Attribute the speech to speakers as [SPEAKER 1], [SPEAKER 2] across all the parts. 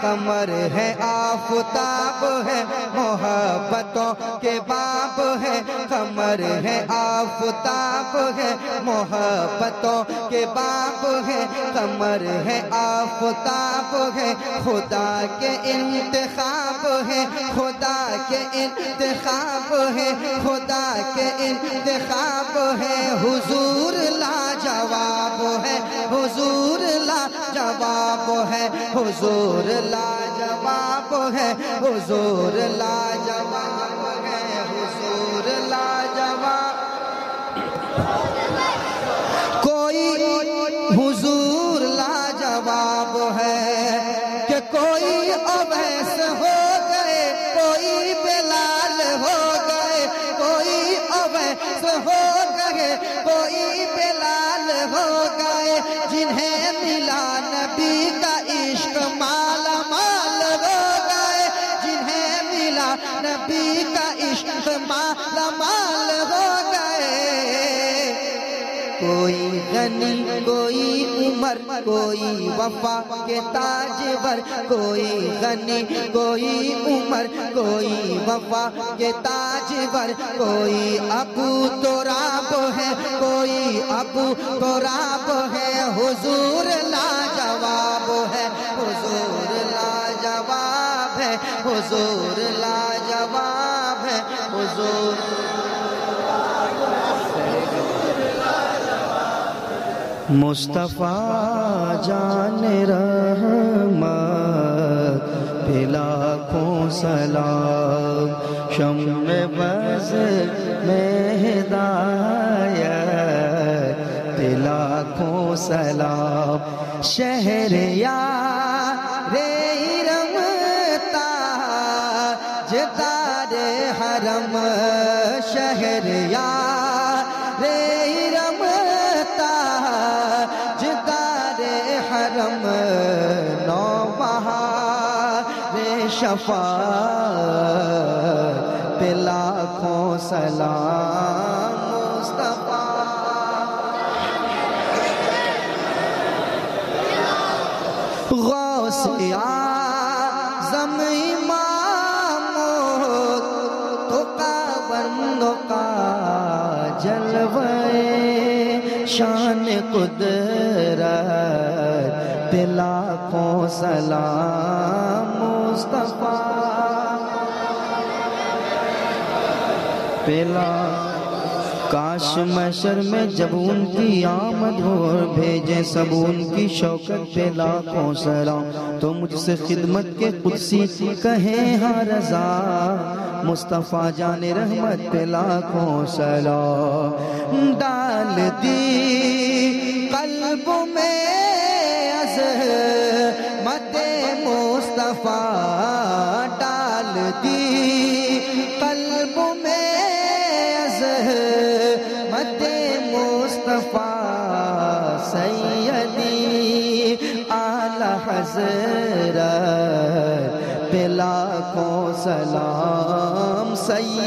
[SPEAKER 1] کمر ہے، آفتاب ہے، محبتوں کے باب ہے۔ کمر ہے، آفتاب ہے، محبتوں کے باب ہے۔ کمر ہے، آفتاب ہے، خدا کے انتخاب ہے۔ خدا کے انتخاب ہے، خدا کے انتخاب ہے۔ حضور لا جواب ہے، حضور جواب ہے حضور لا جواب ہے حضور لا جواب مالا مال ہو گئے۔ کوئی غنی، کوئی عمر، کوئی وفا کے تاجور۔ کوئی غنی، کوئی عمر، کوئی وفا کے تاجور۔ کوئی ابو تراب ہے، کوئی ابو تراب ہے۔ حضور لا جواب ہے، حضور لا جواب ہے، حضور لا حضور۔ مصطفیٰ جان رحمت پہ لاکھوں سلام، شم بز میں ہدایت پہ لاکھوں سلام۔ شہر یا رے رمتا، جتا جدار حرم شہر یا رے رمتا جدار حرم نو بہار شفا پہ لاکھوں سلام مصطفیٰ غوث اعظم شان قدرت پہ لاکھوں سلام مصطفیٰ۔ پہلا، کاش محشر میں جب ان کی آمد ہو اور بھیجے سب ان کی شوکت پہ لاکھوں سلام۔ تو مجھ سے خدمت کے قدسی کہیں ہاں رضا۔ مصطفیٰ جان رحمت پہ لاکھوں سلام ڈال دی قلب میں عظمت مصطفیٰ ڈال دی قلب میں عظمت مصطفیٰ سیدی اعلی حضرت لاکھوں سلام سیدی۔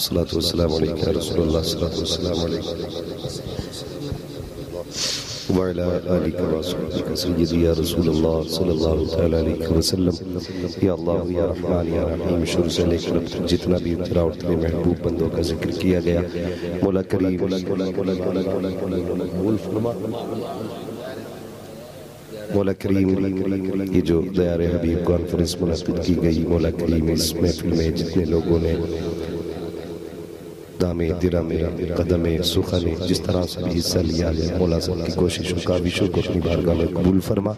[SPEAKER 2] الصلاة والسلام عليك يا رسول الله الصلاة والسلام عليك وعلى آلك وصحبك سيدي يا رسول الله صلى الله تعالى عليه وسلم یا اللہ یا رحمان یا رحیم شروع سے لے کر جتنا بھی تیرا اور تیرے محبوب بندوں کا ذکر کیا گیا مولا کریم مولا کریم یہ جو دیار حبیب کانفرنس منعقد کی گئی مولا کریم اس محفل میں جتنے لوگوں نے اقدام درم قدم سخن جس طرح سے بھی حصہ لیا ہے، مولا صاحب کی کوششوں کا وشو کو اپنی بارگاہ میں قبول فرما۔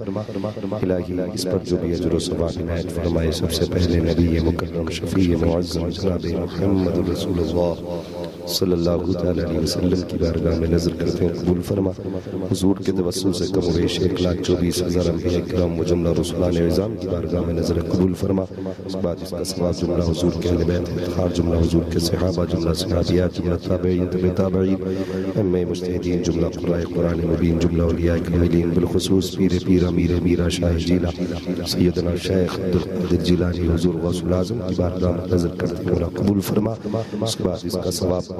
[SPEAKER 2] الہی، اس پر جو بھی عجر و ثواب عنایت فرمائے، سب سے پہلے نبی مکرم، شفیع معظم جناب محمد رسول اللہ۔ صلی اللہ علیہ وسلم کی بارگاہ میں نظر کرتے ہیں قبول فرما۔ حضور کے توسل سے کم ویش ایک لاکھ چوبیس ہزار انبیاء کرام و جملہ رسولان عظام کی بارگاہ میں نظر قبول فرما۔ اس بعد اس کا ثواب جملہ حضور کے اہل بیت اتخار جملہ حضور کے صحابہ، جملہ صحابیات، جملہ تابعین تبع تابعین امہ مجتہدین، جملہ قرآن قرآن مبین، جملہ اولیاء کاملین بالخصوص پیر پیر امیر میرا شاہ جیلہ، سیدنا شیخ عبدالقادر جیلانی حضور غوث العظم کی بارگاہ میں نظر کرتے ہیں قبول فرما۔ اس کے بعد اس کا ثواب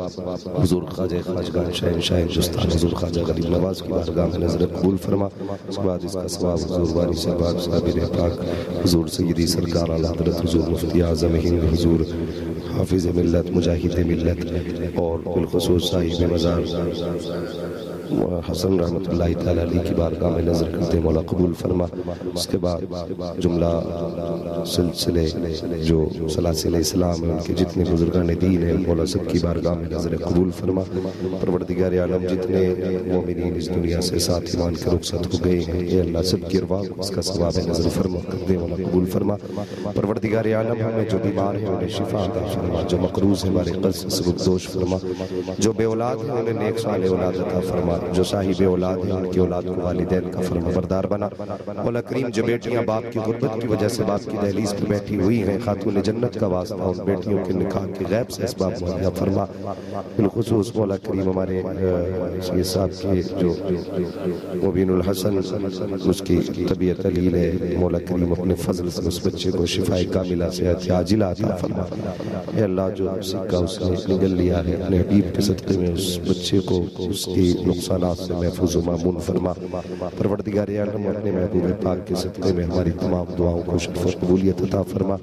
[SPEAKER 2] حضور خواجہ خواجگان شاہن شاہن جستان، حضور خواجہ غریب نواز کی بارگاہ میں نظر قبول فرما۔ اس کے بعد اس کا ثواب حضور وانی صاحب صابر پاک، حضور سیدی سرکار اعلی حضرت حضور مفتی اعظم ہند، حضور حافظ ملت، مجاہد ملت اور بالخصوص صاحب مزار۔ حسن رحمت اللہ تعالی علیہ کی بارگاہ میں نظر کرتے مولا قبول فرما۔ اس کے بعد جملہ، سلسلے جو سلاسل اسلام ہیں، ان کے جتنے بزرگان دین ہیں، مولا سب کی بارگاہ میں نظر قبول فرما۔ پروردگار عالم، جتنے مومنین اس دنیا سے ساتھ ایمان کے رخصت ہو گئے ہیں، اے اللہ سب کی ارواح، اس کا ثواب نظر فرما کر دے مولا قبول فرما۔ پروردگار عالم، ہمیں جو بیمار ہیں، انہیں شفا عطا فرما۔ جو مقروض ہیں ہمارے قرض سبک دوش فرما۔ جو بے اولاد ہیں، انہیں نیک صالح اولاد عطا فرما۔ جو صاحب اولاد ہیں ان کی اولاد کو والدین کا فرما بردار بنا مولا کریم جو بیٹیاں باپ کی غربت کی وجہ سے باپ کی دہلیز پر بیٹھی ہوئی ہیں خاتون جنت کا واسطہ ان بیٹیوں کے نکاح کے غیب سے اسباب مہیا فرما بالخصوص مولا کریم ہمارے یہ صاحب کے جو مبین الحسن اس کی طبیعت علیل ہے مولا کریم اپنے فضل سے اس بچے کو شفائی کاملہ صحت عاجلہ عطا فرما اے اللہ جو سکہ اس نے نگل لیا ہے اپنے حبیب کے صدقے میں اس بچے کو اس کی نقصانات سے محفوظ و معمون فرما۔ پروردگار عالم، اپنے محبوب پاک کے صدقے میں ہماری تمام دعاؤں کو شرف و قبولیت عطا فرما۔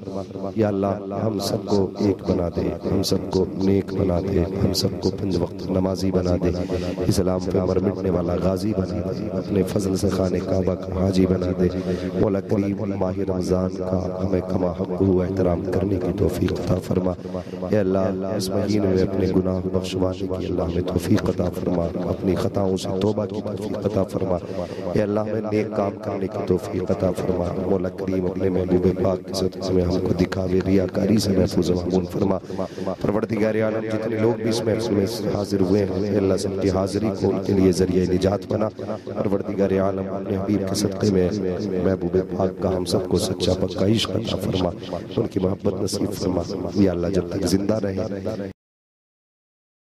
[SPEAKER 2] یا اللہ، ہم سب کو ایک بنا دے، ہم سب کو نیک بنا دے، ہم سب کو پنج وقت نمازی بنا دے۔ اسلام پہ مر مٹنے والا غازی بنا دے، اپنے فضل سے خانے کعبہ کا حاجی بنا دے۔ مولا کریم ماہ رمضان کا ہمیں کما حق ہوا احترام کرنے کی توفیق عطا فرما۔ اے اللہ، اس مہینے میں اپنے گناہ بخشوانے کی اللہ ہمیں توفیق عطا فرما۔ اپنی خطاؤں سے توبہ کی توفیق عطا فرما۔ اے اللہ ہمیں نیک کام کرنے کی توفیق عطا فرما۔ مولا کریم اپنے محبوب پاک کے صدقے میں ہم کو دکھاوے، ریاکاری سے محفوظ و معمون فرما۔ پروردگار عالم، جتنے لوگ بھی اس محفل میں حاضر ہوئے ہیں، اے اللہ سب کی حاضری کو ان کے لیے ذریعہ نجات بنا۔ پروردگار عالم، اپنے حبیب کے صدقے میں محبوب پاک کا ہم سب کو سچا پکا عشق عطا فرما۔ ان کی محبت نصیب فرما۔ یا اللہ، جب تک زندہ رہے۔